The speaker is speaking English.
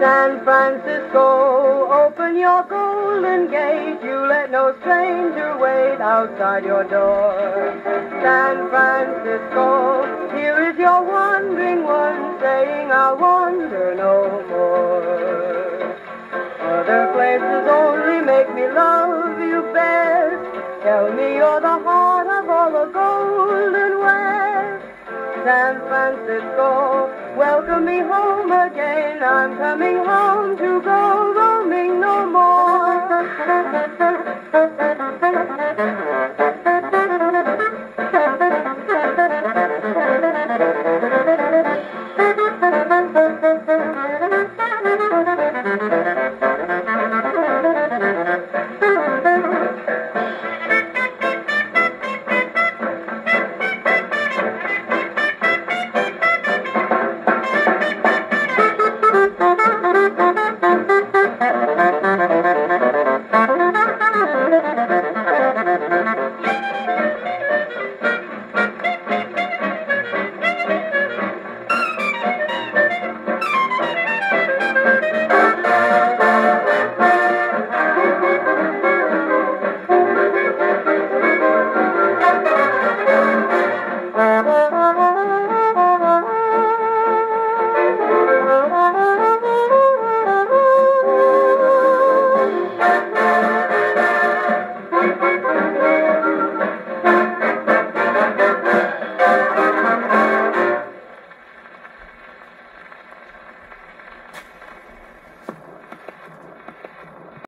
Francisco, open your golden gate. You let no stranger wait outside your door. San Francisco, here is your wandering one saying, I'll wander no more. Other places only make me love you best. Tell me you're the heart of all the golden west. San Francisco, welcome me home again. I'm coming home to go roaming no more.